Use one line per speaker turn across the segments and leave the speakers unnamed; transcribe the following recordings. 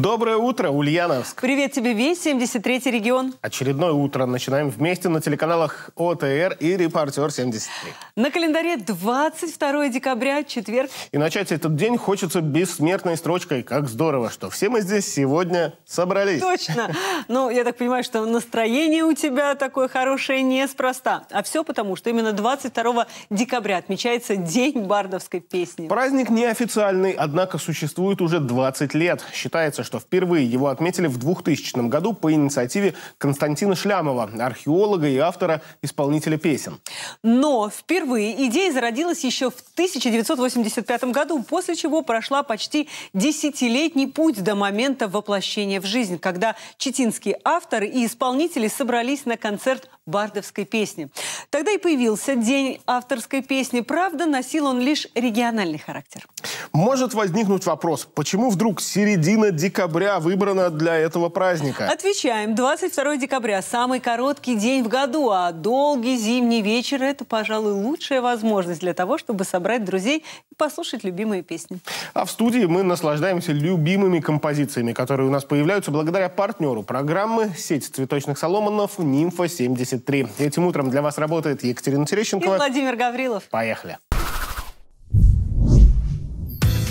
Доброе утро, Ульяновск.
Привет тебе весь 73-й регион.
Очередное утро начинаем вместе на телеканалах ОТР и Репортер 73.
На календаре 22 декабря, четверг.
И начать этот день хочется бессмертной строчкой. Как здорово, что все мы здесь сегодня собрались.
Точно. Ну, я так понимаю, что настроение у тебя такое хорошее неспроста. А все потому, что именно 22 декабря отмечается День бардовской песни.
Праздник неофициальный, однако существует уже 20 лет. Считается, что впервые его отметили в 2000 году по инициативе Константина Шлямова, археолога и автора исполнителя песен.
Но впервые идея зародилась еще в 1985 году, после чего прошла почти десятилетний путь до момента воплощения в жизнь, когда читинские авторы и исполнители собрались на концерт бардовской песни. Тогда и появился день авторской песни. Правда, носил он лишь региональный характер.
Может возникнуть вопрос, почему вдруг середина декабря выбрана для этого праздника?
Отвечаем. 22 декабря – самый короткий день в году, а долгий зимний вечер – это, пожалуй, лучшая возможность для того, чтобы собрать друзей и послушать любимые песни.
А в студии мы наслаждаемся любимыми композициями, которые у нас появляются благодаря партнеру программы «Сеть цветочных соломонов Нимфа-70». 23. Этим утром для вас работает Екатерина Терещенкова.
И Владимир Гаврилов.
Поехали.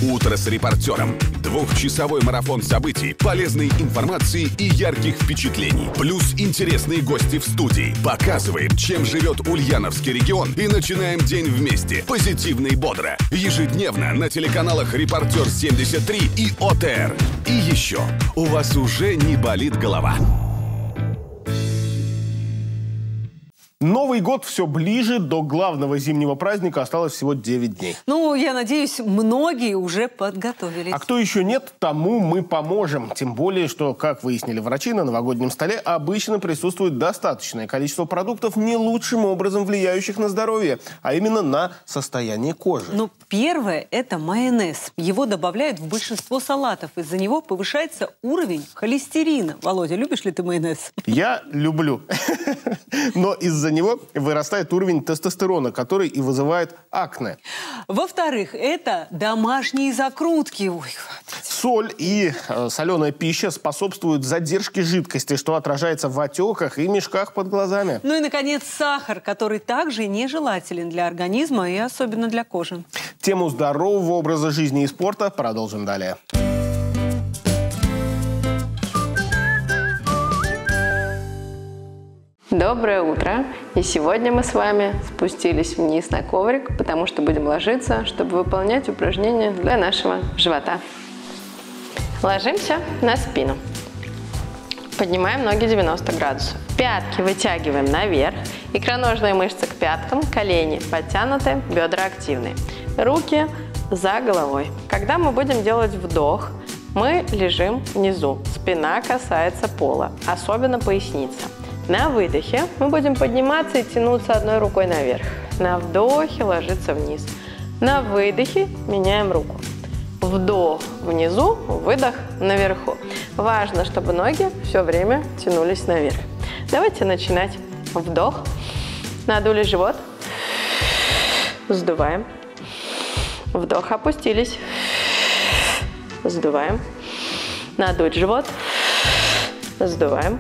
«Утро с репортером». Двухчасовой марафон событий, полезной информации и ярких впечатлений. Плюс интересные гости в студии. Показываем, чем живет Ульяновский регион и начинаем день вместе. Позитивно и бодро. Ежедневно на телеканалах «Репортер 73» и «ОТР». И еще. У вас уже не болит голова.
Новый год все ближе, до главного зимнего праздника осталось всего 9 дней.
Ну, я надеюсь, многие уже подготовились.
А кто еще нет, тому мы поможем. Тем более, что, как выяснили врачи, на новогоднем столе обычно присутствует достаточное количество продуктов, не лучшим образом влияющих на здоровье, а именно на состояние кожи.
Ну, первое – это майонез. Его добавляют в большинство салатов. Из-за него повышается уровень холестерина. Володя, любишь ли ты майонез?
Я люблю. Но из-за из-за него вырастает уровень тестостерона, который и вызывает акне.
Во-вторых, это домашние закрутки. Ой,
Соль и э, соленая пища способствуют задержке жидкости, что отражается в отеках и мешках под глазами.
Ну и, наконец, сахар, который также нежелателен для организма и особенно для кожи.
Тему здорового образа жизни и спорта продолжим далее.
Доброе утро! И сегодня мы с вами спустились вниз на коврик, потому что будем ложиться, чтобы выполнять упражнения для нашего живота. Ложимся на спину. Поднимаем ноги 90 градусов. Пятки вытягиваем наверх. Икроножные мышцы к пяткам, колени подтянуты, бедра активны. Руки за головой. Когда мы будем делать вдох, мы лежим внизу. Спина касается пола, особенно поясница. На выдохе мы будем подниматься и тянуться одной рукой наверх. На вдохе ложиться вниз. На выдохе меняем руку. Вдох внизу, выдох наверху. Важно, чтобы ноги все время тянулись наверх. Давайте начинать. Вдох. Надули живот. Сдуваем. Вдох, опустились. Сдуваем. Надуть живот. Сдуваем.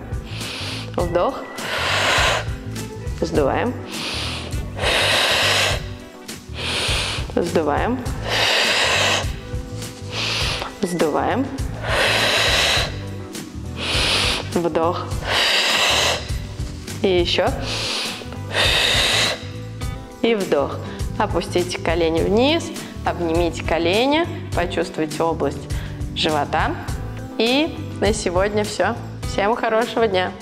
Вдох. Сдуваем. Сдуваем. Сдуваем. Вдох. И еще. И вдох. Опустите колени вниз, обнимите колени, почувствуйте область живота. И на сегодня все. Всем хорошего дня!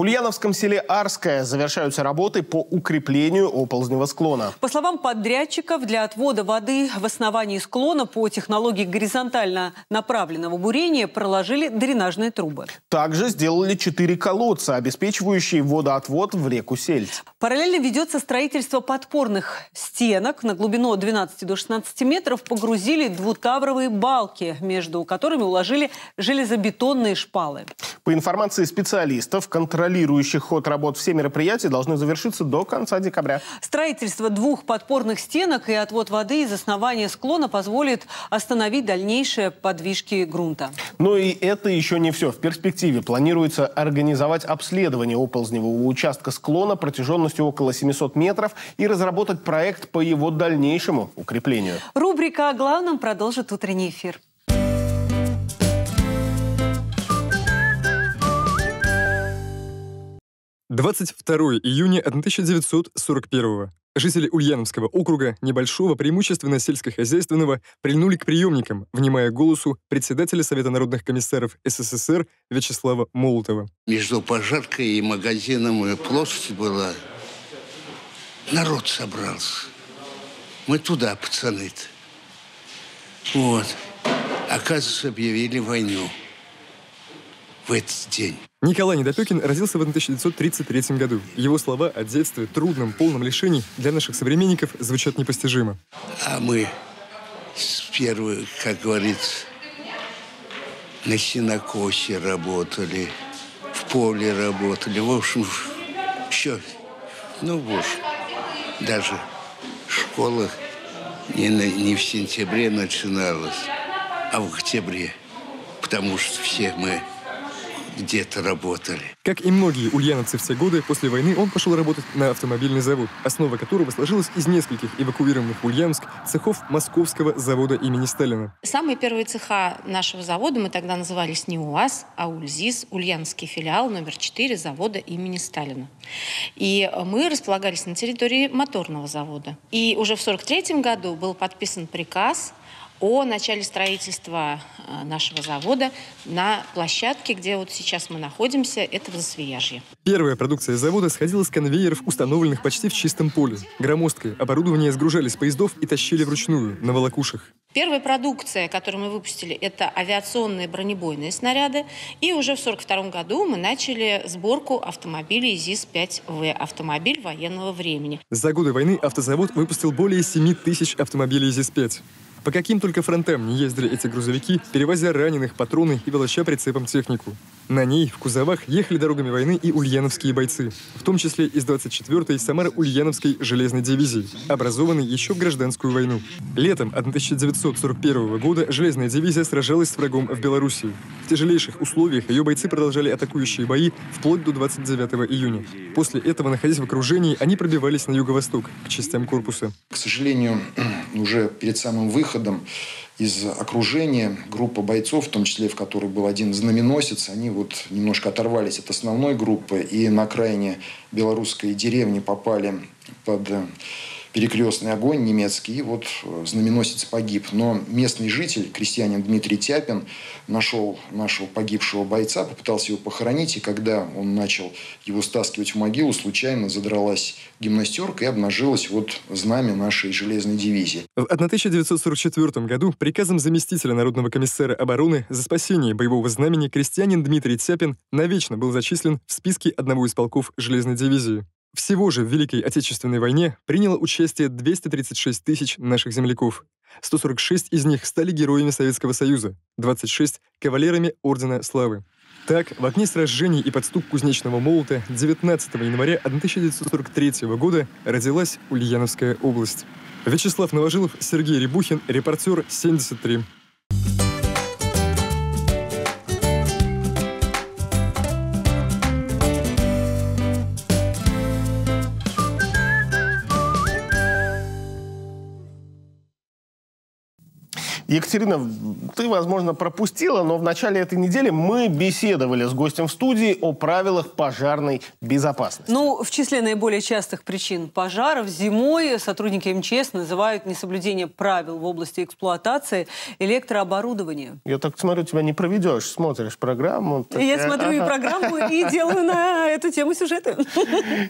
В Ульяновском селе Арское завершаются работы по укреплению оползневого склона.
По словам подрядчиков, для отвода воды в основании склона по технологии горизонтально направленного бурения проложили дренажные трубы.
Также сделали четыре колодца, обеспечивающие водоотвод в реку Сельдь.
Параллельно ведется строительство подпорных стенок. На глубину от 12 до 16 метров погрузили двутавровые балки, между которыми уложили железобетонные шпалы.
По информации специалистов, контролирующих ход работ все мероприятия должны завершиться до конца декабря.
Строительство двух подпорных стенок и отвод воды из основания склона позволит остановить дальнейшие подвижки грунта.
Но и это еще не все. В перспективе планируется организовать обследование оползневого участка склона протяженностью около 700 метров и разработать проект по его дальнейшему укреплению.
Рубрика о главном продолжит утренний эфир.
22 июня 1941 Жители Ульяновского округа, небольшого, преимущественно сельскохозяйственного, прильнули к приемникам, внимая голосу председателя Совета народных комиссаров СССР Вячеслава Молотова.
Между пожаркой и магазином и площадь была. Народ собрался. Мы туда, пацаны -то. Вот. Оказывается, объявили войну в этот день.
Николай Недопекин родился в 1933 году. Его слова о детстве, трудном, полном лишений для наших современников звучат непостижимо.
А мы с первой, как говорится, на синокосе работали, в поле работали. В общем, все. Ну, в общем, даже школа не, не в сентябре начиналась, а в октябре. Потому что все мы где-то работали.
Как и многие ульяновцы в те годы, после войны он пошел работать на автомобильный завод, основа которого сложилась из нескольких эвакуированных в Ульяновск цехов Московского завода имени Сталина.
Самые первые цеха нашего завода, мы тогда назывались не УАЗ, а Ульзис, Ульяновский филиал номер 4 завода имени Сталина. И мы располагались на территории моторного завода. И уже в 1943 году был подписан приказ о начале строительства э, нашего завода на площадке, где вот сейчас мы находимся, это в Засвияжье.
Первая продукция завода сходила с конвейеров, установленных почти в чистом поле. Громоздкое оборудование сгружали с поездов и тащили вручную, на волокушах.
Первая продукция, которую мы выпустили, это авиационные бронебойные снаряды. И уже в 1942 году мы начали сборку автомобилей ЗИС-5В, автомобиль военного времени.
За годы войны автозавод выпустил более 7 тысяч автомобилей ЗИС-5. По каким только фронтам не ездили эти грузовики, перевозя раненых, патроны и волоча прицепом технику. На ней в кузовах ехали дорогами войны и ульяновские бойцы, в том числе из 24-й Самаро-Ульяновской железной дивизии, образованной еще в гражданскую войну. Летом 1941 года железная дивизия сражалась с врагом в Белоруссии. В тяжелейших условиях ее бойцы продолжали атакующие бои вплоть до 29 июня. После этого, находясь в окружении, они пробивались на юго-восток, к частям корпуса.
К сожалению, уже перед самым выходом из окружения. Группа бойцов, в том числе в которой был один знаменосец, они вот немножко оторвались от основной группы и на окраине белорусской деревни попали под перекрестный огонь немецкий, и вот э, знаменосец погиб. Но местный житель, крестьянин Дмитрий Тяпин, нашел нашего погибшего бойца, попытался его похоронить, и когда он начал его стаскивать в могилу, случайно задралась гимнастерка и обнажилась вот знамя нашей железной дивизии.
В 1944 году приказом заместителя Народного комиссара обороны за спасение боевого знамени крестьянин Дмитрий Тяпин навечно был зачислен в списке одного из полков железной дивизии. Всего же в Великой Отечественной войне приняло участие 236 тысяч наших земляков. 146 из них стали героями Советского Союза, 26 — кавалерами Ордена Славы. Так, в окне сражений и под стук кузнечного молота 19 января 1943 года родилась Ульяновская область. Вячеслав Новожилов, Сергей Рябухин, репортер 73.
Екатерина, ты, возможно, пропустила, но в начале этой недели мы беседовали с гостем в студии о правилах пожарной безопасности.
Ну, в числе наиболее частых причин пожаров зимой сотрудники МЧС называют несоблюдение правил в области эксплуатации электрооборудования.
Я так смотрю, тебя не проведешь, смотришь программу.
Такая... Я смотрю и программу, и делаю на эту тему сюжеты.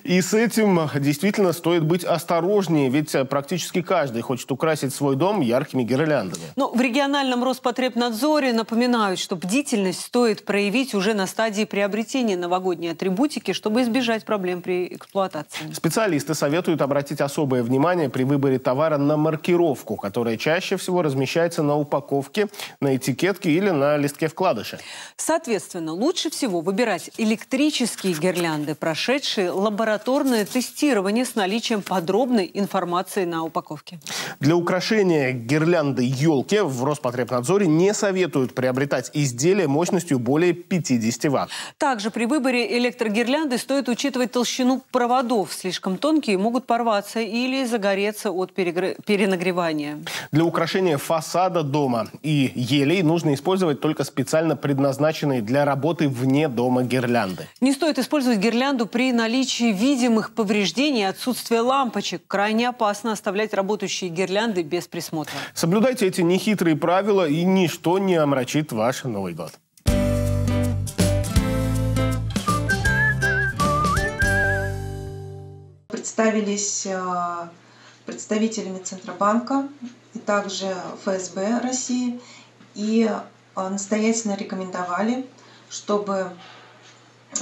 И с этим действительно стоит быть осторожнее, ведь практически каждый хочет украсить свой дом яркими гирляндами.
Ну, Но в региональном Роспотребнадзоре напоминают, что бдительность стоит проявить уже на стадии приобретения новогодней атрибутики, чтобы избежать проблем при эксплуатации.
Специалисты советуют обратить особое внимание при выборе товара на маркировку, которая чаще всего размещается на упаковке, на этикетке или на листке вкладыша.
Соответственно, лучше всего выбирать электрические гирлянды, прошедшие лабораторное тестирование с наличием подробной информации на упаковке.
Для украшения гирлянды елки в Роспотребнадзоре не советуют приобретать изделия мощностью более 50 ватт.
Также при выборе электрогирлянды стоит учитывать толщину проводов. Слишком тонкие могут порваться или загореться от перенагревания.
Для украшения фасада дома и елей нужно использовать только специально предназначенные для работы вне дома гирлянды.
Не стоит использовать гирлянду при наличии видимых повреждений и отсутствия лампочек. Крайне опасно оставлять работающие гирлянды без присмотра.
Соблюдайте эти нехитрые правила, и ничто не омрачит ваш Новый год.
Представились э, представителями Центробанка и также ФСБ России и э, настоятельно рекомендовали, чтобы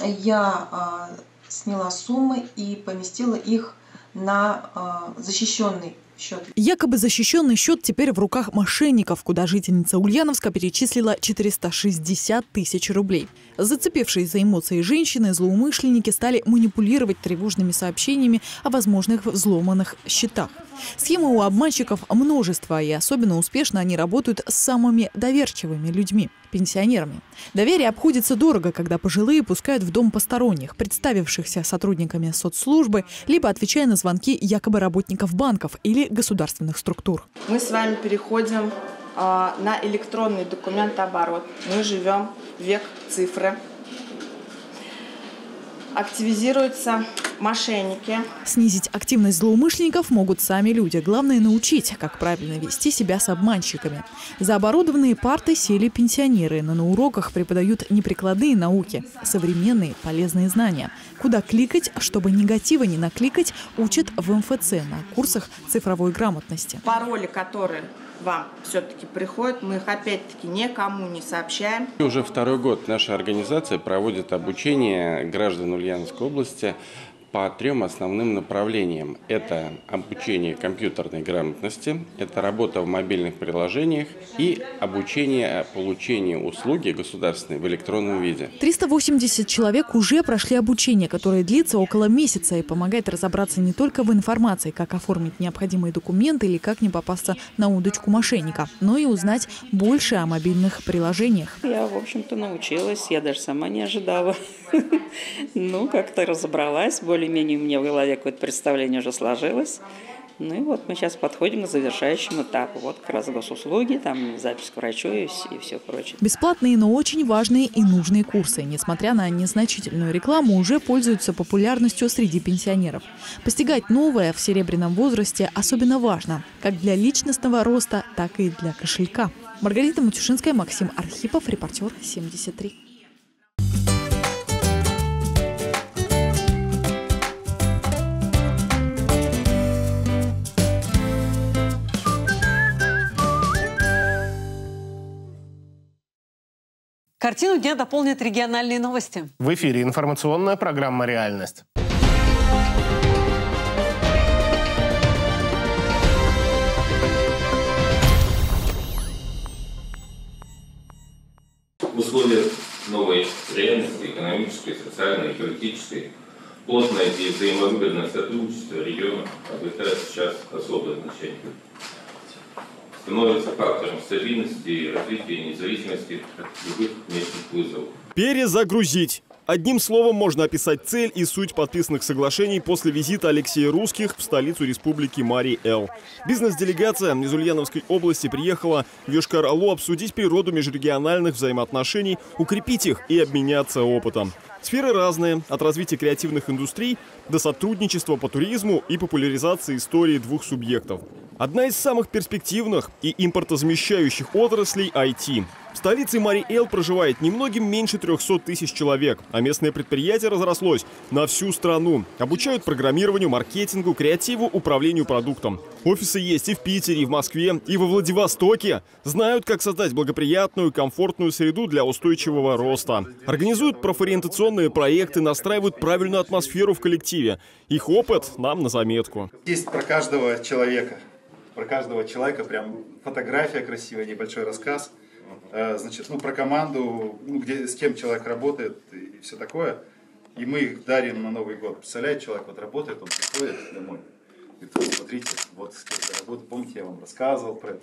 я э, сняла суммы и поместила их на защищенный счет.
Якобы защищенный счет теперь в руках мошенников, куда жительница Ульяновска перечислила 460 тысяч рублей. Зацепившись за эмоции женщины, злоумышленники стали манипулировать тревожными сообщениями о возможных взломанных счетах. Схемы у обманщиков множество, и особенно успешно они работают с самыми доверчивыми людьми – пенсионерами. Доверие обходится дорого, когда пожилые пускают в дом посторонних, представившихся сотрудниками соцслужбы, либо отвечая на звонки якобы работников банков или государственных структур.
Мы с вами переходим э, на электронный документооборот. Мы живем век цифры. Активизируются мошенники.
Снизить активность злоумышленников могут сами люди. Главное научить, как правильно вести себя с обманщиками. За оборудованные парты сели пенсионеры, но на уроках преподают не прикладные науки, современные полезные знания. Куда кликать, чтобы негатива не накликать, учат в МФЦ на курсах цифровой грамотности.
Пароли, которые вам все-таки приходят, мы их опять-таки никому не сообщаем.
Уже второй год наша организация проводит обучение граждан Ульяновской области по трем основным направлениям. Это обучение компьютерной грамотности, это работа в мобильных приложениях и обучение получению услуги государственной в электронном виде.
380 человек уже прошли обучение, которое длится около месяца и помогает разобраться не только в информации, как оформить необходимые документы или как не попасться на удочку мошенника, но и узнать больше о мобильных приложениях.
Я, в общем-то, научилась, я даже сама не ожидала. Ну, как-то разобралась, более-менее у меня в голове какое-то представление уже сложилось. Ну и вот мы сейчас подходим к завершающему этапу. Вот как раз госуслуги, там запись к врачу и, и все прочее.
Бесплатные, но очень важные и нужные курсы, несмотря на незначительную рекламу, уже пользуются популярностью среди пенсионеров. Постигать новое в серебряном возрасте особенно важно, как для личностного роста, так и для кошелька. Маргарита Матюшинская, Максим Архипов, репортер 73.
Картину дня дополнят региональные новости.
В эфире информационная программа «Реальность».
В условиях новой реальности экономической, социальной, политической плотное и взаимовыгодное сотрудничество регионов обретает сейчас особое значение становится фактором стабильности и развития независимости от любых внешних вызовов.
Перезагрузить. Одним словом можно описать цель и суть подписанных соглашений после визита Алексея Русских в столицу республики Марий-Эл. Бизнес-делегация из Ульяновской области приехала в Йошкар-Алу обсудить природу межрегиональных взаимоотношений, укрепить их и обменяться опытом. Сферы разные, от развития креативных индустрий до сотрудничества по туризму и популяризации истории двух субъектов. Одна из самых перспективных и импортозамещающих отраслей – IT. В столице Мари-Эл проживает немногим меньше 300 тысяч человек, а местное предприятие разрослось на всю страну. Обучают программированию, маркетингу, креативу, управлению продуктом. Офисы есть и в Питере, и в Москве, и во Владивостоке. Знают, как создать благоприятную, комфортную среду для устойчивого роста. Организуют профориентационные проекты, настраивают правильную атмосферу в коллективе. Их опыт нам на заметку.
Есть про каждого человека. Про каждого человека прям фотография красивая, небольшой рассказ – значит, ну, про команду, ну, где, с кем человек работает и все такое. И мы их дарим на Новый год. Представляете, человек вот работает, он приходит домой. Говорит, вот смотрите, вот с. Помните, я вам рассказывал про это?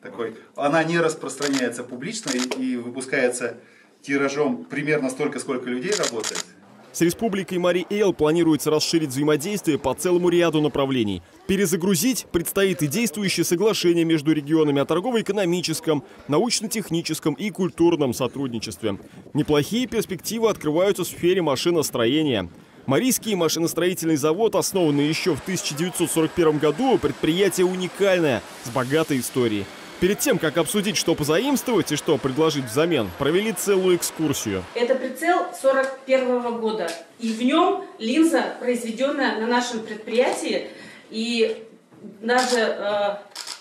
Такой. Она не распространяется публично и, и выпускается тиражом примерно столько, сколько людей работает.
С Республикой Мари-Эл планируется расширить взаимодействие по целому ряду направлений. Перезагрузить предстоит и действующее соглашение между регионами о торгово-экономическом, научно-техническом и культурном сотрудничестве. Неплохие перспективы открываются в сфере машиностроения. Марийский машиностроительный завод, основанный еще в 1941 году, предприятие уникальное, с богатой историей. Перед тем, как обсудить, что позаимствовать и что предложить взамен, провели целую экскурсию.
Это прицел 41 года. И в нем линза, произведенная на нашем предприятии. И даже, э,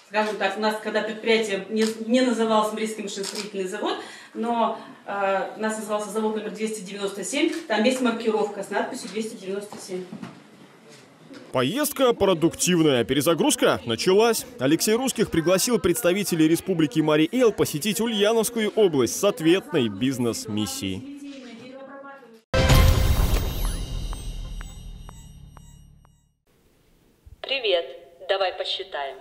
скажем так, у нас, когда предприятие не, называлось Марийский машиностроительный завод, но э, у нас назывался завод номер 297, там есть маркировка с надписью 297.
Поездка продуктивная. Перезагрузка началась. Алексей Русских пригласил представителей Республики Мари-Эл посетить Ульяновскую область с ответной бизнес-миссией.
Привет. Давай посчитаем.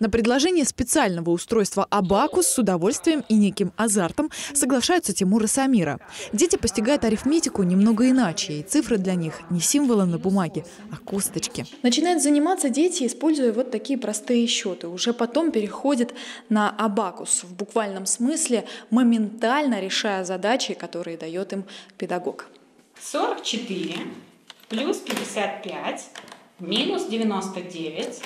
На предложение специального устройства «Абакус» с удовольствием и неким азартом соглашаются Тимур и Самира. Дети постигают арифметику немного иначе, и цифры для них не символы на бумаге, а косточки.
Начинают заниматься дети, используя вот такие простые счеты. Уже потом переходят на «Абакус», в буквальном смысле моментально решая задачи, которые дает им педагог.
44 плюс 55 минус 99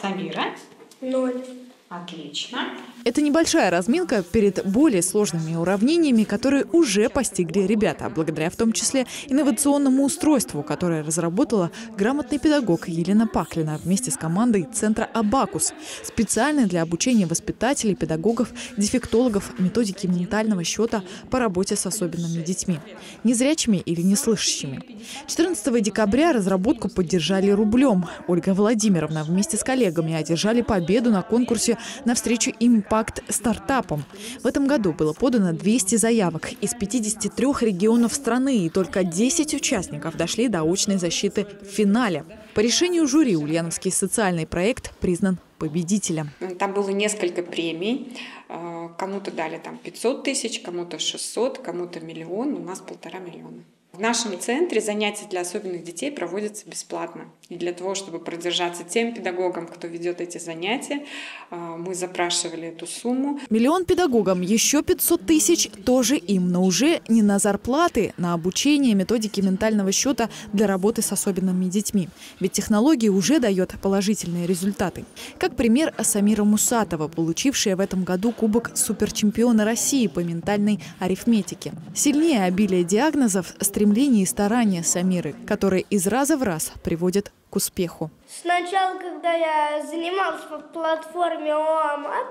Самира.
Ноль.
Отлично.
Это небольшая разминка перед более сложными уравнениями, которые уже постигли ребята, благодаря в том числе инновационному устройству, которое разработала грамотный педагог Елена Паклина вместе с командой Центра «Абакус», специально для обучения воспитателей, педагогов, дефектологов методики ментального счета по работе с особенными детьми, незрячими или неслышащими. 14 декабря разработку поддержали рублем. Ольга Владимировна вместе с коллегами одержали победу на конкурсе навстречу «Импакт стартапам». В этом году было подано 200 заявок из 53 регионов страны, и только 10 участников дошли до очной защиты в финале. По решению жюри Ульяновский социальный проект признан победителем.
Там было несколько премий. Э, кому-то дали там 500 тысяч, кому-то 600, кому-то миллион. У нас полтора миллиона. В нашем центре занятия для особенных детей проводятся бесплатно. И для того, чтобы продержаться тем педагогам, кто ведет эти занятия, а, мы запрашивали эту сумму.
Миллион педагогам, еще 500 тысяч тоже им, но уже не на зарплаты, на обучение методики ментального счета для работы с особенными детьми. Ведь технология уже дает положительные результаты. Как пример Самира Мусатова, получившая в этом году Кубок суперчемпиона России по ментальной арифметике. Сильнее обилие диагнозов – стремление и старания Самиры, которые из раза в раз приводят к успеху.
Сначала, когда я занималась по платформе ОАМАТ,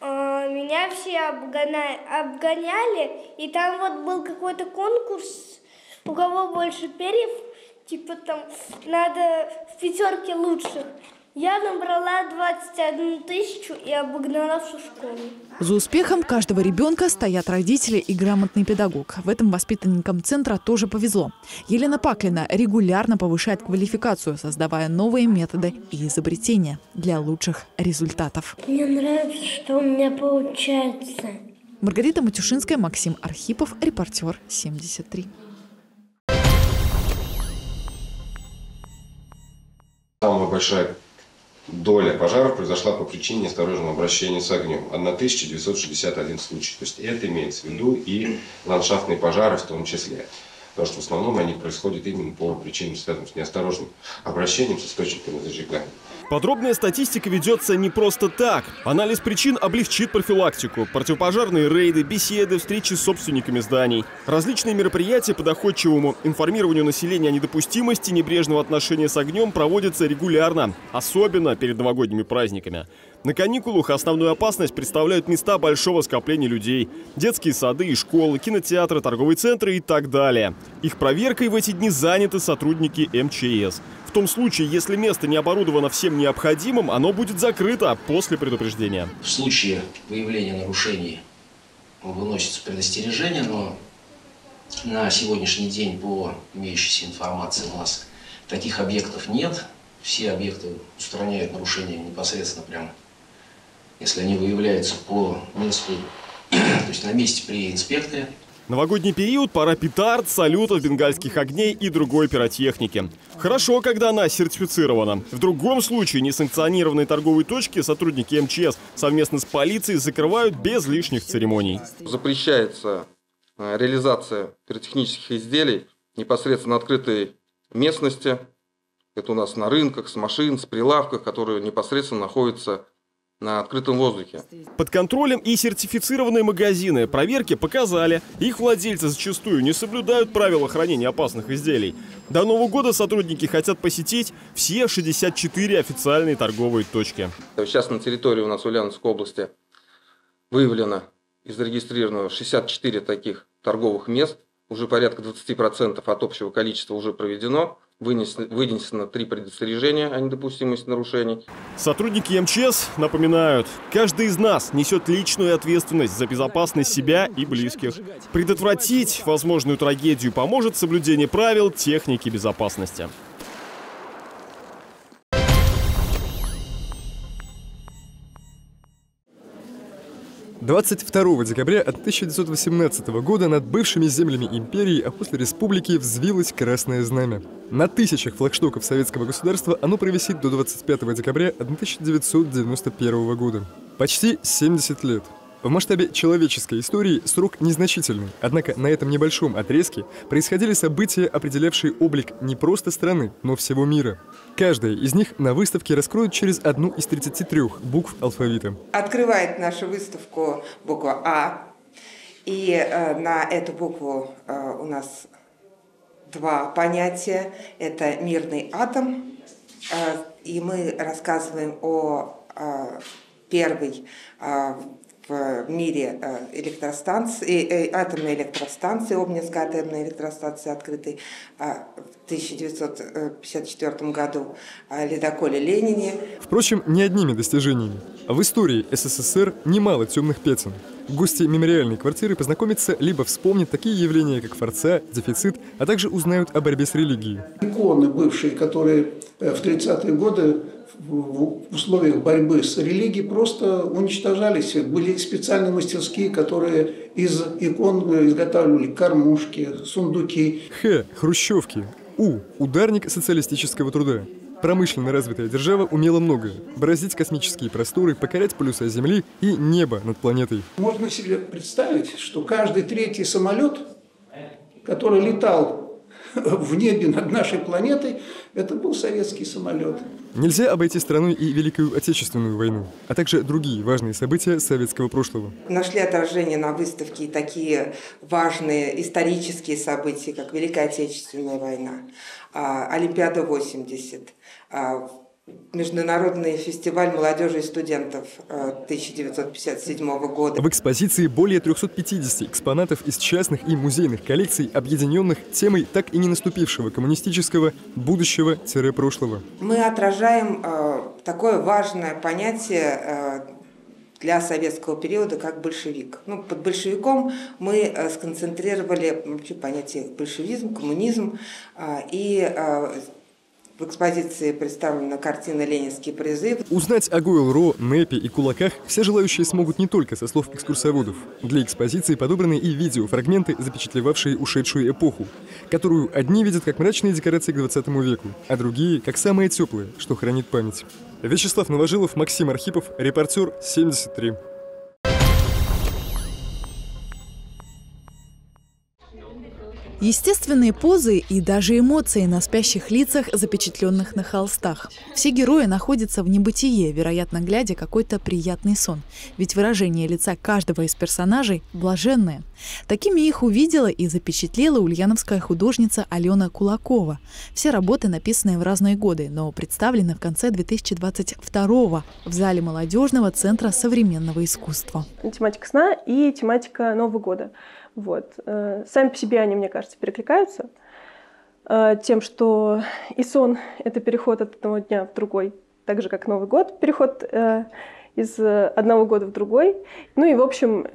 э, меня все обгоняли, и там вот был какой-то конкурс, у кого больше перьев, типа там надо в пятерке лучших. Я набрала 21 тысячу и обогнала всю школу.
За успехом каждого ребенка стоят родители и грамотный педагог. В этом воспитанникам центра тоже повезло. Елена Паклина регулярно повышает квалификацию, создавая новые методы и изобретения для лучших результатов.
Мне нравится, что у меня получается.
Маргарита Матюшинская, Максим Архипов, репортер 73.
Самая большая доля пожаров произошла по причине неосторожного обращения с огнем. 1961 случай. То есть это имеется в виду и ландшафтные пожары в том числе. Потому что в основном они происходят именно по причинам, связанным с неосторожным обращением с источниками зажигания.
Подробная статистика ведется не просто так. Анализ причин облегчит профилактику, противопожарные рейды, беседы, встречи с собственниками зданий. Различные мероприятия по доходчивому информированию населения о недопустимости небрежного отношения с огнем проводятся регулярно, особенно перед новогодними праздниками. На каникулах основную опасность представляют места большого скопления людей. Детские сады и школы, кинотеатры, торговые центры и так далее. Их проверкой в эти дни заняты сотрудники МЧС. В том случае, если место не оборудовано всем необходимым, оно будет закрыто после предупреждения.
В случае выявления нарушений выносится предостережение, но на сегодняшний день по имеющейся информации у нас таких объектов нет. Все объекты устраняют нарушения непосредственно прямо если они выявляются по месту, то есть на месте при инспекторе.
Новогодний период – пора петард, салютов, бенгальских огней и другой пиротехники. Хорошо, когда она сертифицирована. В другом случае несанкционированные торговые точки сотрудники МЧС совместно с полицией закрывают без лишних церемоний.
Запрещается э, реализация пиротехнических изделий непосредственно на открытой местности. Это у нас на рынках, с машин, с прилавках, которые непосредственно находятся на открытом воздухе.
Под контролем и сертифицированные магазины. Проверки показали, их владельцы зачастую не соблюдают правила хранения опасных изделий. До Нового года сотрудники хотят посетить все 64 официальные торговые точки.
Сейчас на территории у нас в Ульяновской области выявлено и зарегистрировано 64 таких торговых мест. Уже порядка 20% от общего количества уже проведено вынесено три предостережения о недопустимости нарушений.
Сотрудники МЧС напоминают, каждый из нас несет личную ответственность за безопасность себя и близких. Предотвратить возможную трагедию поможет соблюдение правил техники безопасности.
22 декабря 1918 года над бывшими землями империи, а после республики, взвилось Красное Знамя. На тысячах флагштоков советского государства оно провисит до 25 декабря 1991 года. Почти 70 лет. В масштабе человеческой истории срок незначительный, однако на этом небольшом отрезке происходили события, определявшие облик не просто страны, но всего мира. Каждая из них на выставке раскроют через одну из 33 букв алфавита.
Открывает нашу выставку буква А, и э, на эту букву э, у нас два понятия. Это мирный атом, э, и мы рассказываем о э, первой э, в мире электростанции, атомной электростанции, Обнинской атомной электростанции, открытой в 1954 году, ледоколе Ленине.
Впрочем, не одними достижениями. В истории СССР немало темных пятен. Гости мемориальной квартиры познакомятся, либо вспомнят такие явления, как форца, дефицит, а также узнают о борьбе с религией.
Иконы бывшие, которые в 30-е годы в условиях борьбы с религией просто уничтожались. Были специальные мастерские, которые из икон изготавливали кормушки, сундуки.
Х. Хрущевки. У. Ударник социалистического труда. Промышленно развитая держава умела многое. Бороздить космические просторы, покорять полюса Земли и небо над планетой.
Можно себе представить, что каждый третий самолет, который летал в небе над нашей планетой, это был советский самолет.
Нельзя обойти страной и Великую Отечественную войну, а также другие важные события советского прошлого.
Нашли отражение на выставке такие важные исторические события, как Великая Отечественная война, а, Олимпиада 80, Международный фестиваль молодежи и студентов 1957 э, года.
В экспозиции более 350 экспонатов из частных и музейных коллекций, объединенных темой так и не наступившего коммунистического будущего-прошлого.
Мы отражаем э, такое важное понятие э, для советского периода как большевик. Ну, под большевиком мы э, сконцентрировали вообще понятие большевизм, коммунизм э, и э, в экспозиции представлена картина «Ленинский призыв».
Узнать о Гойл-Ро, НЭПе и кулаках все желающие смогут не только со слов экскурсоводов. Для экспозиции подобраны и видеофрагменты, запечатлевавшие ушедшую эпоху, которую одни видят как мрачные декорации к 20 веку, а другие – как самые теплые, что хранит память. Вячеслав Новожилов, Максим Архипов, репортер 73.
Естественные позы и даже эмоции на спящих лицах, запечатленных на холстах. Все герои находятся в небытие, вероятно, глядя какой-то приятный сон. Ведь выражение лица каждого из персонажей блаженное. Такими их увидела и запечатлела ульяновская художница Алена Кулакова. Все работы написаны в разные годы, но представлены в конце 2022 в зале молодежного центра современного искусства.
Тематика сна и тематика Нового года. Вот. Э, сами по себе они, мне кажется, перекликаются э, тем, что и сон — это переход от одного дня в другой, так же, как Новый год — переход э, из одного года в другой. Ну и, в общем,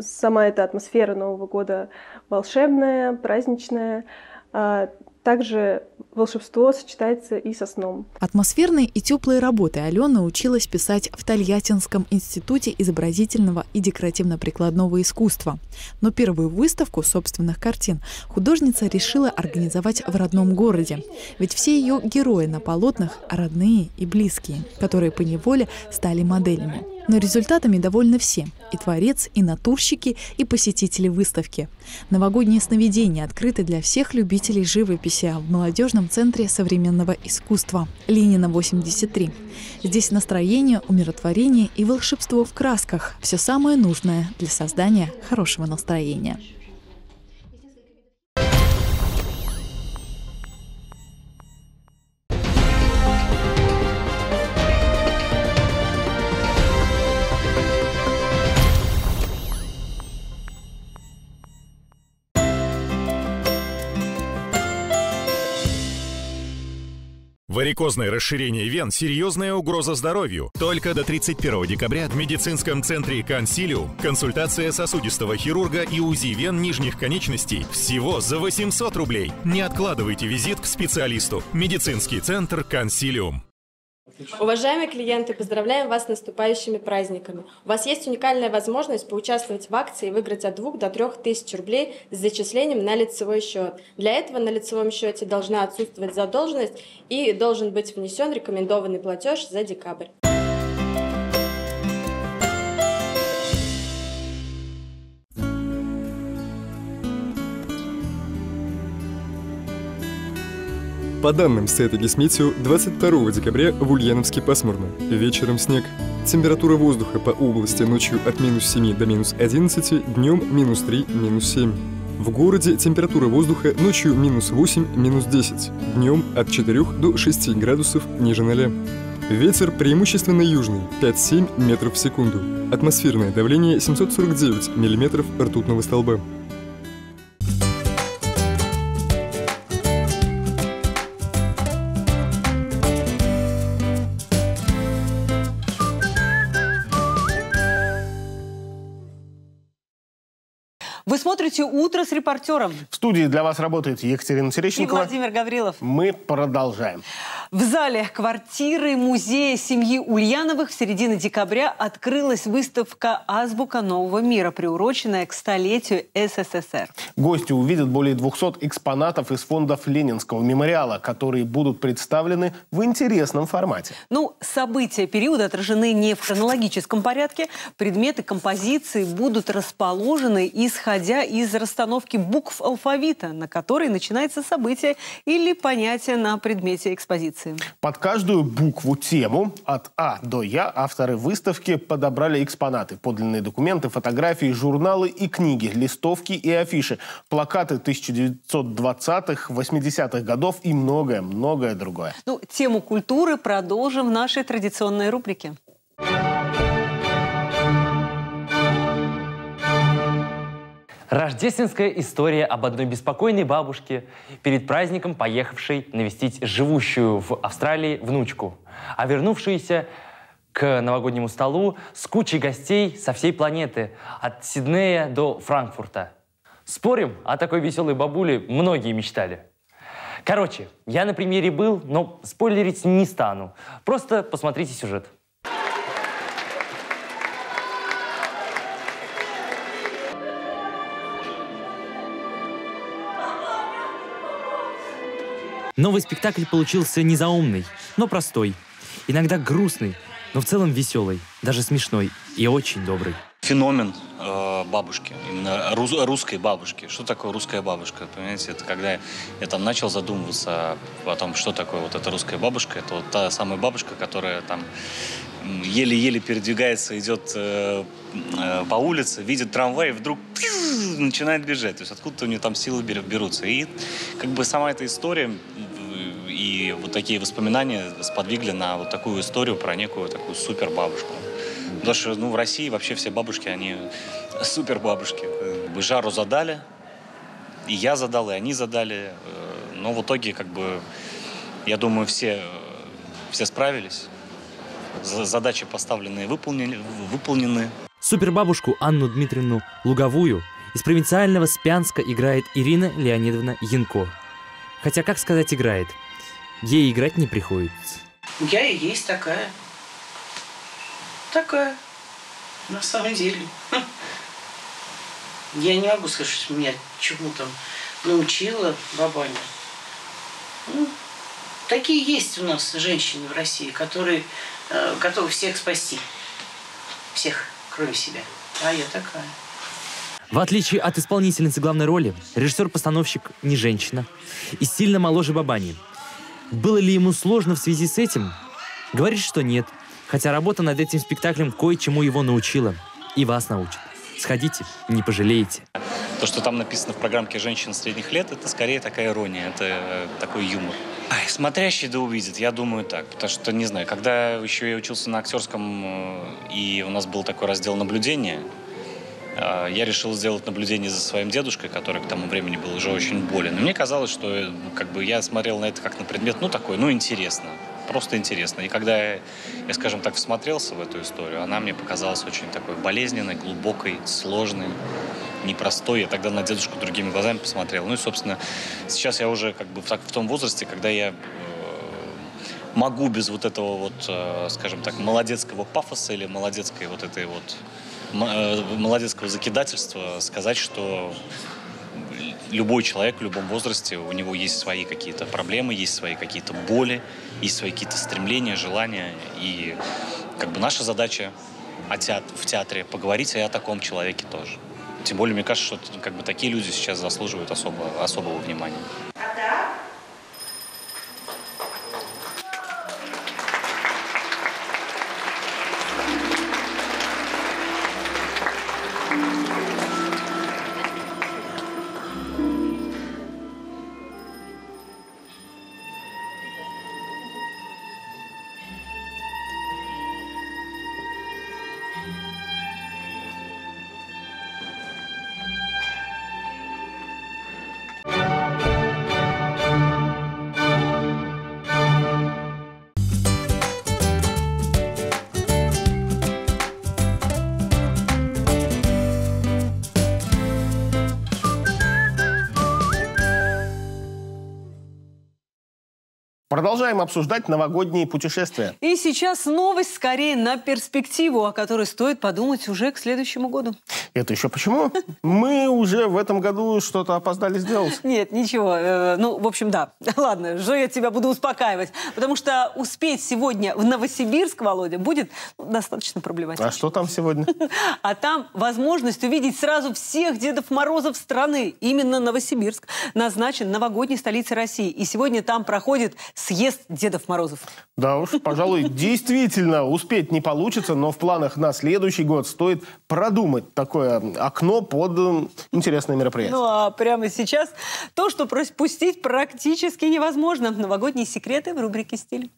сама эта атмосфера Нового года волшебная, праздничная, а также волшебство сочетается и со сном.
Атмосферные и теплые работы Алена училась писать в Тольяттинском институте изобразительного и декоративно-прикладного искусства. Но первую выставку собственных картин художница решила организовать в родном городе. Ведь все ее герои на полотнах родные и близкие, которые по неволе стали моделями. Но результатами довольны все – и творец, и натурщики, и посетители выставки. Новогодние сновидения открыты для всех любителей живописи в молодежном центре современного искусства Ленина 83. Здесь настроение, умиротворение и волшебство в красках – все самое нужное для создания хорошего настроения.
Варикозное расширение вен – серьезная угроза здоровью. Только до 31 декабря в медицинском центре «Консилиум» консультация сосудистого хирурга и УЗИ вен нижних конечностей всего за 800 рублей. Не откладывайте визит к специалисту. Медицинский центр «Консилиум».
Уважаемые клиенты, поздравляем вас с наступающими праздниками. У вас есть уникальная возможность поучаствовать в акции и выиграть от 2 до 3 тысяч рублей с зачислением на лицевой счет. Для этого на лицевом счете должна отсутствовать задолженность и должен быть внесен рекомендованный платеж за декабрь.
По данным сайта Гисметео, 22 декабря в Ульяновске пасмурно, вечером снег. Температура воздуха по области ночью от минус 7 до минус 11, днем минус 3, минус 7. В городе температура воздуха ночью минус 8, минус 10, днем от 4 до 6 градусов ниже 0. Ветер преимущественно южный, 5-7 метров в секунду. Атмосферное давление 749 миллиметров ртутного столба.
Смотрите «Утро с репортером».
В студии для вас работает Екатерина Терещенкова.
И Владимир Гаврилов.
Мы продолжаем.
В зале квартиры музея семьи Ульяновых в середине декабря открылась выставка «Азбука нового мира», приуроченная к столетию СССР.
Гости увидят более 200 экспонатов из фондов Ленинского мемориала, которые будут представлены в интересном формате.
Ну, события периода отражены не в хронологическом порядке. Предметы композиции будут расположены, исходя из расстановки букв алфавита, на которой начинается событие или понятие на предмете экспозиции.
Под каждую букву тему от А до Я авторы выставки подобрали экспонаты, подлинные документы, фотографии, журналы и книги, листовки и афиши, плакаты 1920-х, 80-х годов и многое-многое другое.
Ну, тему культуры продолжим в нашей традиционной рубрике.
Рождественская история об одной беспокойной бабушке, перед праздником поехавшей навестить живущую в Австралии внучку, а вернувшуюся к новогоднему столу с кучей гостей со всей планеты, от Сиднея до Франкфурта. Спорим, о такой веселой бабуле многие мечтали. Короче, я на примере был, но спойлерить не стану. Просто посмотрите сюжет. Новый спектакль получился не заумный, но простой. Иногда грустный, но в целом веселый, даже смешной и очень добрый.
Феномен э,
бабушки, именно рус, русской бабушки. Что такое русская бабушка? Понимаете, это когда я там начал задумываться о том, что такое вот эта русская бабушка. Это вот та самая бабушка, которая там еле-еле передвигается, идет э, э, по улице, видит трамвай и вдруг пью, начинает бежать. То есть откуда-то у нее там силы берутся. И как бы сама эта история и вот такие воспоминания сподвигли на вот такую историю про некую такую супер бабушку. Потому что ну, в России вообще все бабушки, они супер бабушки. Жару задали, и я задал, и они задали. Э, но в итоге, как бы, я думаю, все, все справились. Задачи поставленные выполнены. выполнены.
Супербабушку Анну Дмитриевну Луговую из провинциального Спянска играет Ирина Леонидовна Янко. Хотя, как сказать, играет – Ей играть не приходится.
Я и есть такая. Такая. На самом деле. Я не могу сказать, что меня чему там научила бабаня. Ну, такие есть у нас женщины в России, которые э, готовы всех спасти. Всех, кроме себя. А я такая.
В отличие от исполнительницы главной роли, режиссер-постановщик не женщина и сильно моложе Бабани – было ли ему сложно в связи с этим? Говорит, что нет, хотя работа над этим спектаклем кое-чему его научила. И вас научит. Сходите, не пожалеете.
То, что там написано в программке «Женщин средних лет», это скорее такая ирония, это э, такой юмор. Ай, смотрящий да увидит, я думаю так. Потому что, не знаю, когда еще я учился на актерском, э, и у нас был такой раздел наблюдения, я решил сделать наблюдение за своим дедушкой, который к тому времени был уже очень болен. И мне казалось, что э, как бы я смотрел на это как на предмет, ну такой, ну интересно, просто интересно. И когда я, я, скажем так, всмотрелся в эту историю, она мне показалась очень такой болезненной, глубокой, сложной, непростой. Я тогда на дедушку другими глазами посмотрел. Ну и, собственно, сейчас я уже как бы в, в том возрасте, когда я э, могу без вот этого вот, э, скажем так, молодецкого пафоса или молодецкой вот этой вот молодецкого закидательства сказать, что любой человек в любом возрасте, у него есть свои какие-то проблемы, есть свои какие-то боли, есть свои какие-то стремления, желания. И как бы наша задача в театре поговорить и о таком человеке тоже. Тем более, мне кажется, что как бы такие люди сейчас заслуживают особого, особого внимания.
Продолжаем обсуждать новогодние путешествия.
И сейчас новость скорее на перспективу, о которой стоит подумать уже к следующему году.
Это еще почему? Мы уже в этом году что-то опоздали сделать.
Нет, ничего. Э, ну, в общем, да. Ладно, что я тебя буду успокаивать. Потому что успеть сегодня в Новосибирск, Володя, будет достаточно проблематично.
А что там сегодня?
А там возможность увидеть сразу всех Дедов Морозов страны. Именно Новосибирск назначен новогодней столицей России. И сегодня там проходит съезд Дедов Морозов.
Да уж, пожалуй, действительно успеть не получится, но в планах на следующий год стоит продумать такое окно под интересное мероприятие.
Ну а прямо сейчас то, что пропустить практически невозможно. Новогодние секреты в рубрике «Стиль».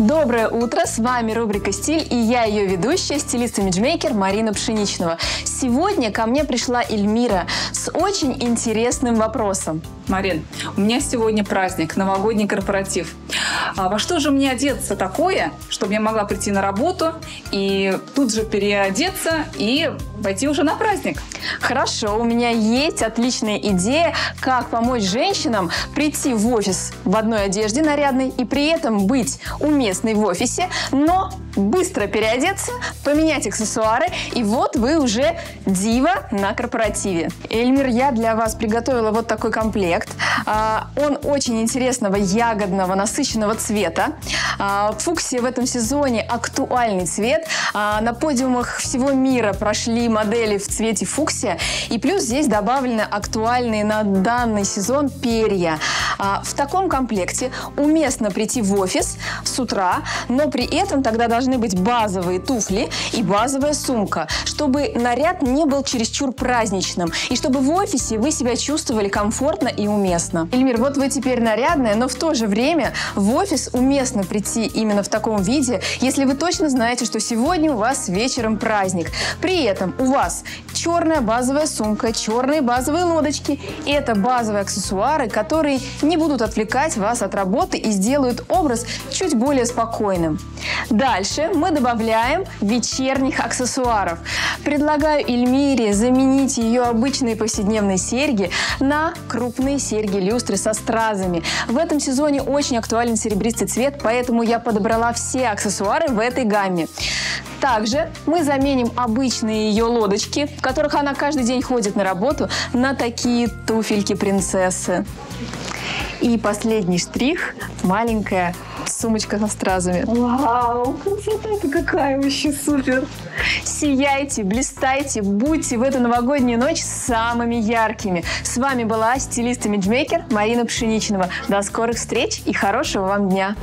Доброе утро, с вами рубрика «Стиль» и я ее ведущая, стилист-имиджмейкер Марина Пшеничного. Сегодня ко мне пришла Эльмира с очень интересным вопросом.
Марин, у меня сегодня праздник, новогодний корпоратив. А во что же мне одеться такое, чтобы я могла прийти на работу и тут же переодеться и пойти уже на праздник?
Хорошо, у меня есть отличная идея, как помочь женщинам прийти в офис в одной одежде нарядной и при этом быть уместной в офисе, но быстро переодеться, поменять аксессуары, и вот вы уже дива на корпоративе. Эльмир, я для вас приготовила вот такой комплект. А, он очень интересного ягодного насыщенного цвета. А, фуксия в этом сезоне актуальный цвет. А, на подиумах всего мира прошли модели в цвете фуксия. И плюс здесь добавлены актуальные на данный сезон перья. В таком комплекте уместно прийти в офис с утра, но при этом тогда должны быть базовые туфли и базовая сумка, чтобы наряд не был чересчур праздничным, и чтобы в офисе вы себя чувствовали комфортно и уместно. Эльмир, вот вы теперь нарядная, но в то же время в офис уместно прийти именно в таком виде, если вы точно знаете, что сегодня у вас вечером праздник. При этом у вас черная базовая сумка, черные базовые лодочки. Это базовые аксессуары, которые не будут отвлекать вас от работы и сделают образ чуть более спокойным. Дальше мы добавляем вечерних аксессуаров. Предлагаю Эльмире заменить ее обычные повседневные серьги на крупные серьги-люстры со стразами. В этом сезоне очень актуален серебристый цвет, поэтому я подобрала все аксессуары в этой гамме. Также мы заменим обычные ее лодочки, в которых она каждый день ходит на работу, на такие туфельки принцессы. И последний штрих – маленькая сумочка со стразами.
Вау, красота-то какая вообще супер!
Сияйте, блистайте, будьте в эту новогоднюю ночь самыми яркими. С вами была стилист и имиджмейкер Марина Пшеничного. До скорых встреч и хорошего вам дня!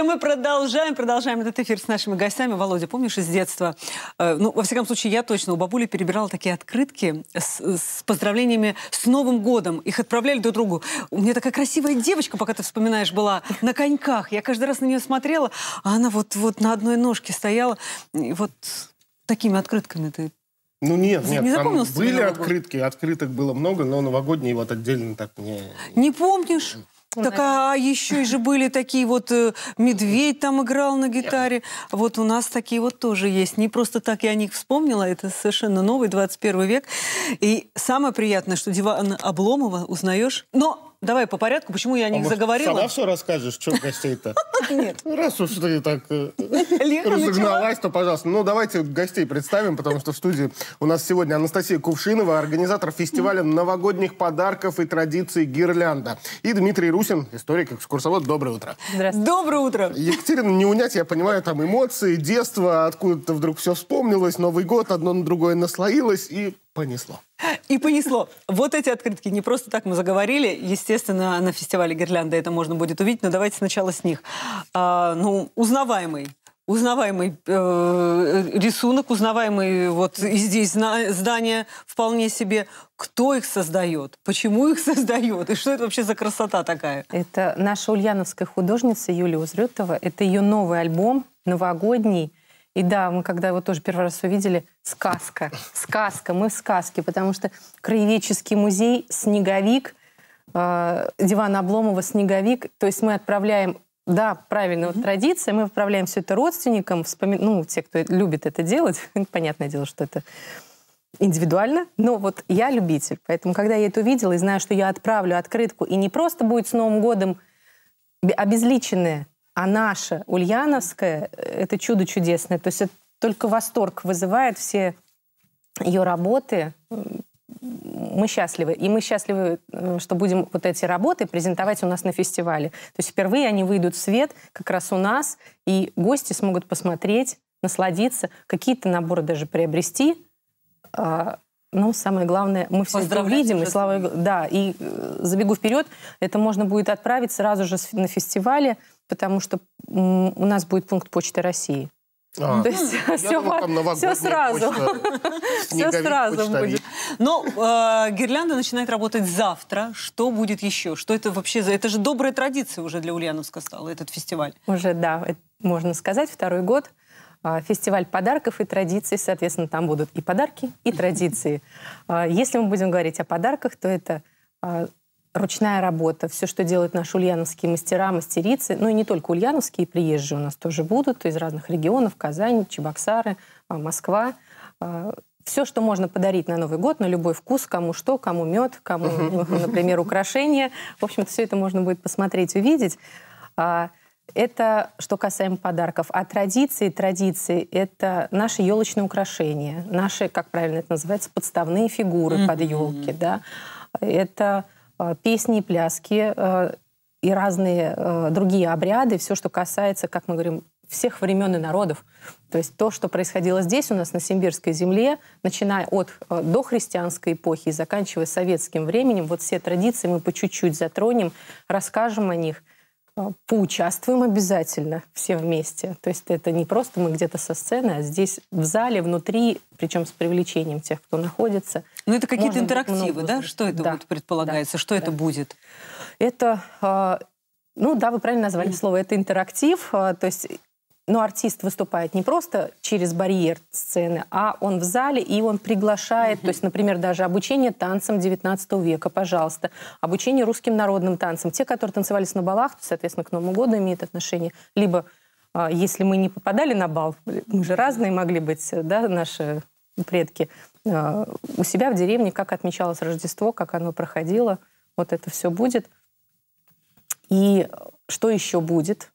И мы продолжаем, продолжаем этот эфир с нашими гостями. Володя, помнишь из детства? Э, ну, во всяком случае, я точно у бабули перебирала такие открытки с, с поздравлениями с Новым годом. Их отправляли друг другу. У меня такая красивая девочка, пока ты вспоминаешь, была на коньках. Я каждый раз на нее смотрела, а она вот, вот на одной ножке стояла. И вот такими открытками ты
ну нет, нет,
не
там были открытки, открыток было много, но новогодние вот отдельно так не...
Не помнишь? Так а еще же были такие вот э, медведь там играл на гитаре. Вот у нас такие вот тоже есть. Не просто так я о них вспомнила. Это совершенно новый 21 век. И самое приятное, что диван Обломова узнаешь. Но Давай по порядку, почему я о них а заговорила?
Сама все расскажешь, что гостей-то?
Нет.
Ну, раз уж ты так э, разогналась, то, пожалуйста. Ну, давайте гостей представим, потому что в студии у нас сегодня Анастасия Кувшинова, организатор фестиваля новогодних подарков и традиций «Гирлянда». И Дмитрий Русин, историк, экскурсовод. Доброе утро.
Здравствуйте. Доброе утро.
Екатерина, не унять, я понимаю, там эмоции, детство, откуда-то вдруг все вспомнилось, Новый год, одно на другое наслоилось, и понесло.
И понесло. Вот эти открытки не просто так мы заговорили. Естественно, на фестивале «Гирлянда» это можно будет увидеть, но давайте сначала с них. А, ну, узнаваемый узнаваемый э, рисунок, узнаваемый вот и здесь здание вполне себе. Кто их создает? Почему их создает? И что это вообще за красота такая?
Это наша ульяновская художница Юлия Узрютова. Это ее новый альбом новогодний и да, мы когда его тоже первый раз увидели, сказка, сказка, мы в сказке, потому что краеведческий музей, снеговик, э, диван Обломова, снеговик, то есть мы отправляем да, правильно, вот традиция, мы отправляем все это родственникам, вспоми... ну, те, кто любит это делать, понятное дело, что это индивидуально, но вот я любитель, поэтому когда я это увидела и знаю, что я отправлю открытку, и не просто будет с Новым годом обезличенная, а наша, ульяновская, это чудо чудесное. То есть это только восторг вызывает все ее работы. Мы счастливы. И мы счастливы, э, что будем вот эти работы презентовать у нас на фестивале. То есть впервые они выйдут в свет как раз у нас, и гости смогут посмотреть, насладиться, какие-то наборы даже приобрести. А, ну, самое главное, мы все это увидим, и слава Да, и э, забегу вперед, это можно будет отправить сразу же на фестивале потому что у нас будет пункт почты России. А, То есть все, думал, все сразу.
все сразу будет. Но э, гирлянда начинает работать завтра. Что будет еще? Что это вообще за... Это же добрая традиция уже для Ульяновска стала, этот фестиваль.
Уже, да, можно сказать, второй год. А, фестиваль подарков и традиций. Соответственно, там будут и подарки, и традиции. А, если мы будем говорить о подарках, то это ручная работа, все, что делают наши ульяновские мастера, мастерицы, ну и не только ульяновские, приезжие у нас тоже будут из разных регионов, Казань, Чебоксары, а, Москва. А, все, что можно подарить на Новый год, на любой вкус, кому что, кому мед, кому, например, украшения. В общем-то, все это можно будет посмотреть, увидеть. А, это что касаемо подарков. А традиции, традиции – это наши елочные украшения, наши, как правильно это называется, подставные фигуры под елки. Да? Это песни и пляски э, и разные э, другие обряды, все, что касается, как мы говорим, всех времен и народов. То есть то, что происходило здесь у нас на Симбирской земле, начиная от дохристианской эпохи и заканчивая советским временем, вот все традиции мы по чуть-чуть затронем, расскажем о них, поучаствуем обязательно все вместе. То есть это не просто мы где-то со сцены, а здесь в зале, внутри, причем с привлечением тех, кто находится.
Ну это какие-то интерактивы, да? Что это да. будет предполагается? Да. Что да. это будет?
Это, а, ну да, вы правильно назвали mm. слово, это интерактив. А, то есть но артист выступает не просто через барьер сцены, а он в зале, и он приглашает, mm-hmm. то есть, например, даже обучение танцам 19 века, пожалуйста, обучение русским народным танцам. Те, которые танцевались на балах, соответственно, к Новому году имеют отношение. Либо, а, если мы не попадали на бал, мы же разные могли быть, да, наши предки, а, у себя в деревне, как отмечалось Рождество, как оно проходило, вот это все будет. И что еще будет?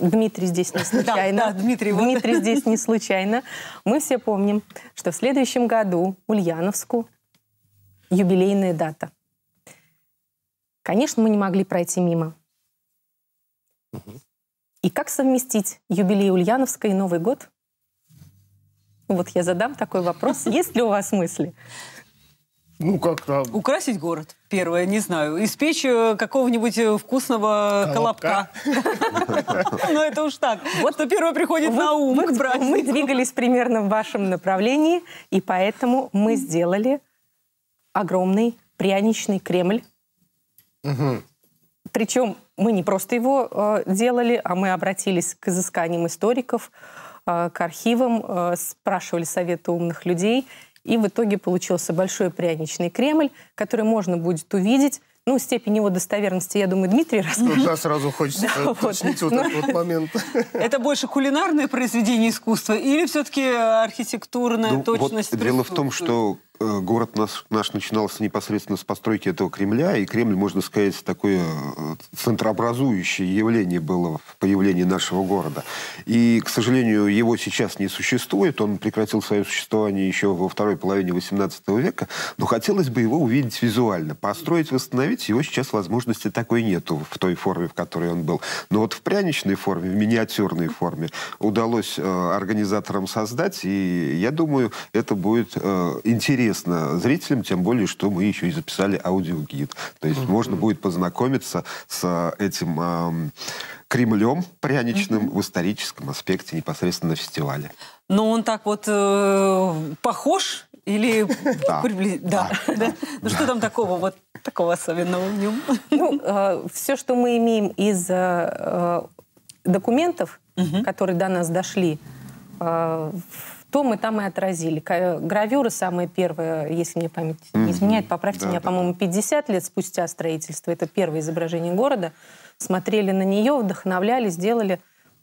Дмитрий здесь не случайно.
Да, да, Дмитрий.
Дмитрий здесь не случайно. Мы все помним, что в следующем году Ульяновску юбилейная дата. Конечно, мы не могли пройти мимо. И как совместить юбилей Ульяновска и Новый год? Вот я задам такой вопрос. Есть ли у вас мысли?
Ну, как-то...
Украсить город, первое, не знаю. Испечь э, какого-нибудь э, вкусного колобка. Ну, это уж так. Вот что первое приходит на ум.
Мы двигались примерно в вашем направлении, и поэтому мы сделали огромный пряничный Кремль. Причем мы не просто его э, делали, а мы обратились к изысканиям историков, к архивам, спрашивали советы умных людей – и в итоге получился большой пряничный Кремль, который можно будет увидеть ну, степень его достоверности, я думаю, Дмитрий расскажет.
Ну, да, сразу хочется да, уточнить вот, вот этот вот момент.
Это больше кулинарное произведение искусства или все-таки архитектурная ну, точность?
Вот дело в том, что город наш, наш начинался непосредственно с постройки этого Кремля, и Кремль, можно сказать, такое э, центрообразующее явление было в появлении нашего города. И, к сожалению, его сейчас не существует, он прекратил свое существование еще во второй половине XVIII века, но хотелось бы его увидеть визуально. Построить, восстановить его сейчас возможности такой нету в той форме, в которой он был. Но вот в пряничной форме, в миниатюрной форме удалось э, организаторам создать, и я думаю, это будет э, интересно интересно зрителям, тем более, что мы еще и записали аудиогид. То есть mm-hmm. можно будет познакомиться с этим э, Кремлем пряничным mm-hmm. в историческом аспекте непосредственно на фестивале.
Но он так вот э, похож или
да.
Да. да. да. Ну что там такого вот такого особенного в нем?
Ну, э, все, что мы имеем из э, документов, угу. которые до нас дошли, э, то мы там и отразили. Гравюры самые первые, если мне память не изменяет, поправьте да, меня, да. по-моему, 50 лет спустя строительства, это первое изображение города, смотрели на нее, вдохновлялись, сделали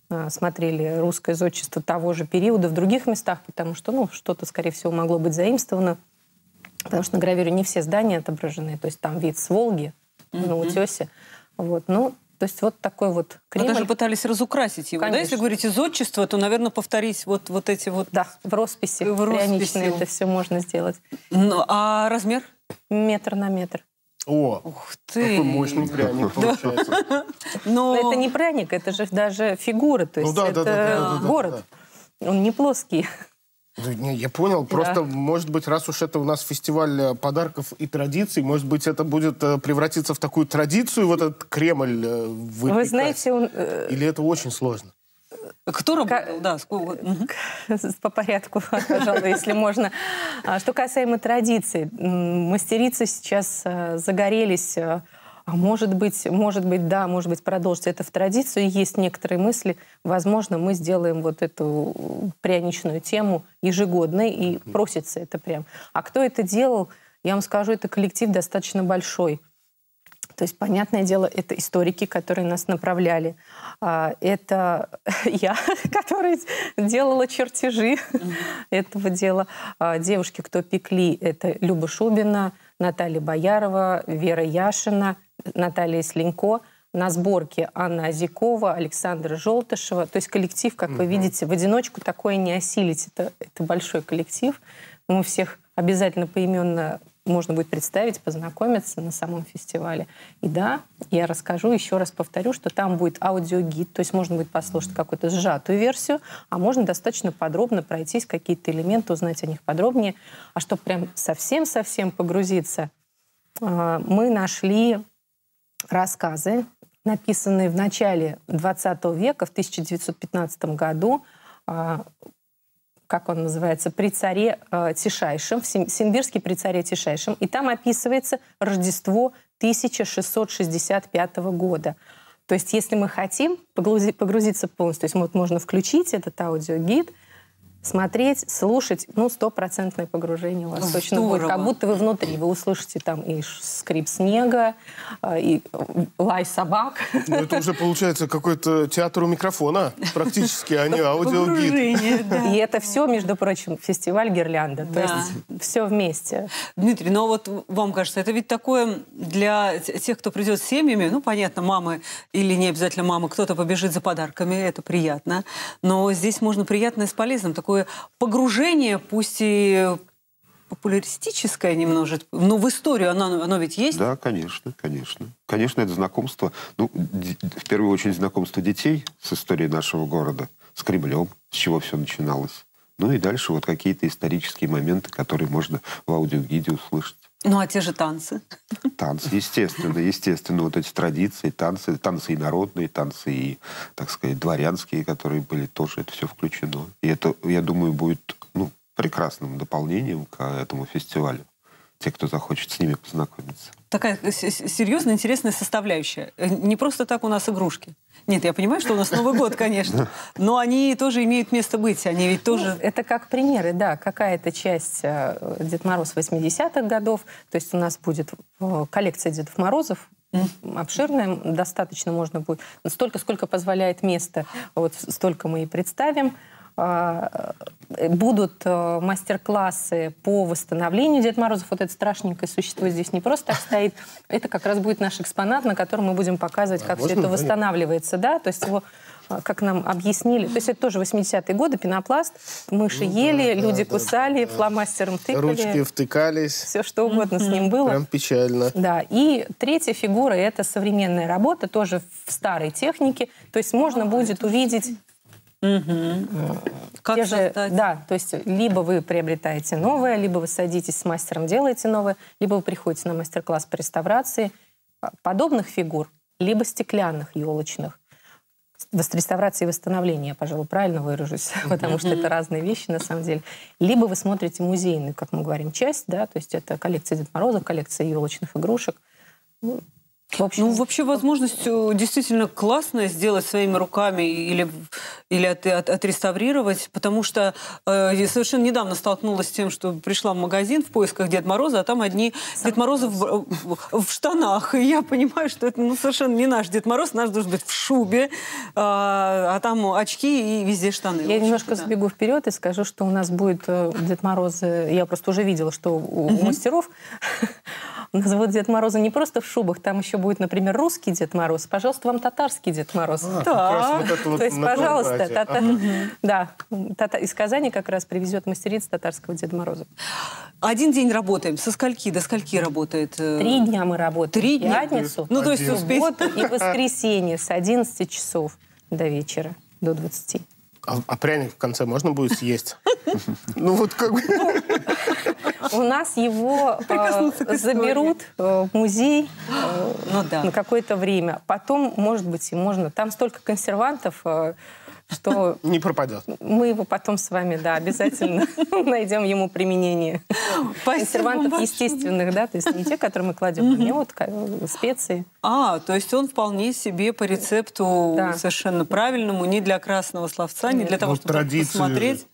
а, смотрели русское зодчество того же периода в других местах, потому что ну, что-то, скорее всего, могло быть заимствовано, потому что на гравюре не все здания отображены, то есть там вид с Волги mm-hmm. на утесе. Вот. Ну, то есть вот такой вот Кремль.
Вы даже пытались разукрасить его, Конечно. да? Если говорить изотчество, то, наверное, повторить вот, вот эти вот...
Да, в росписи, в росписи. это все можно сделать.
Ну, а размер?
Метр на метр.
О, Ух ты. какой мощный пряник получается.
Но... Это не пряник, это же даже фигура, то ну есть ну, да, это да, да, да, город. Да, да. Он не плоский.
Не, я понял. Да. Просто, может быть, раз уж это у нас фестиваль э, подарков и традиций, может быть, это будет э, превратиться в такую традицию, вот этот Кремль э, выпекать.
Вы знаете, он...
Или это очень сложно?
Кто работал? Да, сколько...
По порядку, пожалуй, если можно. А что касаемо традиций, мастерицы сейчас загорелись а может быть, может быть, да, может быть, продолжить это в традицию. Есть некоторые мысли. Возможно, мы сделаем вот эту пряничную тему ежегодной, и просится это прям. А кто это делал? Я вам скажу, это коллектив достаточно большой. То есть, понятное дело, это историки, которые нас направляли. А, Это я, которая делала чертежи этого дела. А, Девушки, кто пекли, это Люба Шубина, Наталья Боярова, Вера Яшина, Наталья Слинько. На сборке Анна Азикова, Александра Желтышева. То есть коллектив, как вы видите, в одиночку такое не осилить. Это, это большой коллектив. Мы всех обязательно поименно можно будет представить, познакомиться на самом фестивале. И да, я расскажу, еще раз повторю, что там будет аудиогид, то есть можно будет послушать какую-то сжатую версию, а можно достаточно подробно пройтись, какие-то элементы, узнать о них подробнее. А чтобы прям совсем-совсем погрузиться, э, мы нашли рассказы, написанные в начале 20 века, в 1915 году, а, как он называется, при царе э, Тишайшем, в Сим- Симбирске при царе Тишайшем. И там описывается Рождество 1665 года. То есть, если мы хотим погрузи- погрузиться полностью, то есть вот можно включить этот аудиогид, смотреть, слушать, ну, стопроцентное погружение у вас точно будет.
Здорово.
Как будто вы внутри. Вы услышите там и скрип снега, э, и лай собак.
Ну, это уже получается какой-то театр у микрофона практически, а не аудиогид.
И это все, между прочим, фестиваль «Гирлянда». То
Да.
есть все вместе.
Дмитрий, ну вот вам кажется, это ведь такое для тех, кто придет с семьями, ну, понятно, мамы или не обязательно мамы, кто-то побежит за подарками, это приятно. Но здесь можно приятное с полезным. Такое погружение, пусть и популяристическое немножечко, но в историю оно, оно ведь есть.
Да, конечно, конечно. Конечно, это знакомство, ну, в первую очередь знакомство детей с историей нашего города, с Кремлем, с чего все начиналось. Ну и дальше вот какие-то исторические моменты, которые можно в аудиогиде услышать.
Ну, а те же танцы.
Танцы, естественно, естественно, вот эти традиции, танцы, танцы и народные, танцы и, так сказать, дворянские, которые были, тоже это все включено. И это, я думаю, будет ну, прекрасным дополнением к этому фестивалю. Те, кто захочет с ними познакомиться.
Такая серьезная, интересная составляющая. Э, Не просто так у нас игрушки. Нет, я понимаю, что у нас Новый год, конечно, но они тоже имеют место быть. Они ведь тоже...
Ну, это как примеры, да. Какая-то часть э, Дед Мороз 80-х годов. То есть у нас будет э, коллекция Дедов Морозов, обширная, достаточно можно будет. Столько, сколько позволяет место, вот столько мы и представим. А, э, Будут э, мастер-классы по восстановлению Дед Морозов. Вот это страшненькое существо здесь не просто так стоит. Это как раз будет наш экспонат, на котором мы будем показывать, как все это восстанавливается. Да? То есть его а, как нам объяснили. То есть это тоже 80-е годы, пенопласт. Мыши ели, люди кусали, фломастером тыкали.
Ручки втыкались.
Все что угодно с ним было.
Прям печально.
Да, и третья фигура – это современная работа, тоже в старой технике. То есть можно будет увидеть
Как
те же,
создать?
да, то есть либо вы приобретаете новое, либо вы садитесь с мастером, делаете новое, либо вы приходите на мастер-класс по реставрации а, подобных фигур, либо стеклянных, елочных. Реставрация и восстановление, я, пожалуй, правильно выражусь, потому что это разные вещи на самом деле. Либо вы смотрите музейную, как мы говорим, часть, да, то есть это коллекция Дед Мороза, коллекция елочных игрушек. Ну, в общем,
Ну, вообще возможность э, действительно классная сделать своими руками или, или от- от- отреставрировать, потому что э, я совершенно недавно столкнулась с тем, что пришла в магазин в поисках Дед Мороза, а там одни Дед Морозы в, в- штанах. И я понимаю, что это ну, совершенно не наш Дед Мороз, наш должен быть в шубе, а, а там очки и везде штаны.
Я немножко забегу вперед и скажу, что у нас будет э, Дед Мороз. э, Я просто уже видела, что у, у мастеров у нас будет Дед Мороза не просто в шубах, там еще будет, например, русский Дед Мороз. Пожалуйста, вам татарский Дед Мороз.
А, вот это вот
То есть, пожалуйста, тата-
Ага.
да, тата- из Казани как раз привезет мастерица татарского Деда Мороза.
Один день работаем. Со скольки до скольки работает? э,
Три дня мы работаем.
Три дня?
Пятницу,
Ну, то есть
в
успеть.
и воскресенье с 11 часов до вечера, до 20.
А, а пряник в конце можно будет съесть? Ну вот как бы...
У нас его э, заберут э, в музей э,
Ну
на какое-то время. Потом, может быть, и можно. Там столько консервантов, что
Не пропадет.
мы его потом с вами, да, обязательно найдем ему применение. Консервантов естественных, да, то есть не те, которые мы кладем, а мед, ка- специи.
А, то есть он вполне себе по рецепту совершенно правильному, не для красного словца, не для того,
Ну,
чтобы посмотреть.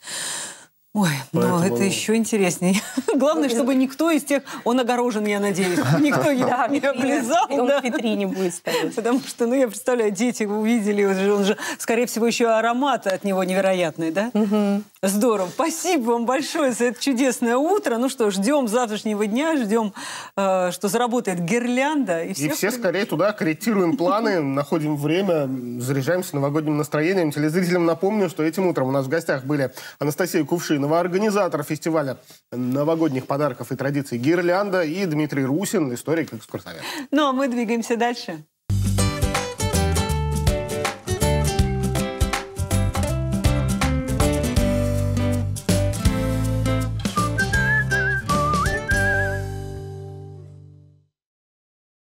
Ой, ну
Поэтому-
это еще интереснее. Главное, чтобы никто из тех... Он огорожен, я надеюсь. Никто не облизал.
Он в витрине будет стоять.
Потому что, ну, я представляю, дети увидели, он же, скорее всего, еще аромат от него невероятный, да? Здорово. Спасибо вам большое за это чудесное утро. Ну что, ждем завтрашнего дня, ждем, э, что заработает гирлянда. И,
все скорее туда корректируем планы, находим время, заряжаемся новогодним настроением. Телезрителям напомню, что этим утром у нас в гостях были Анастасия Кувшинова, организатор фестиваля новогодних подарков и традиций «Гирлянда», и Дмитрий Русин, историк-экскурсовед.
Ну, а мы двигаемся дальше.